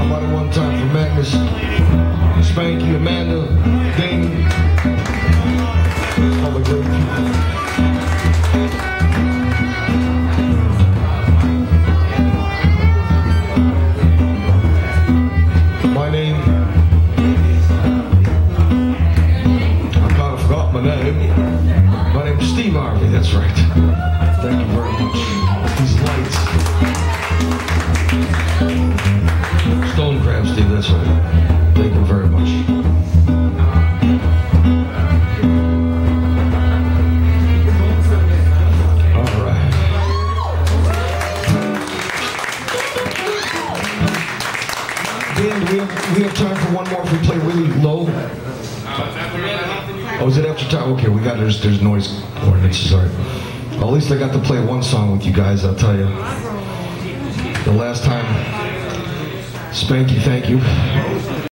Amanda one time for Magnus. Spanky, Amanda. That's right. Thank you very much. We have, we time for one more if we play really low? Oh, is it after time? Okay, we got there's there's noise ordinances. All right. Well, at least I got to play one song with you guys. I'll tell you. The last time, Spanky, thank you.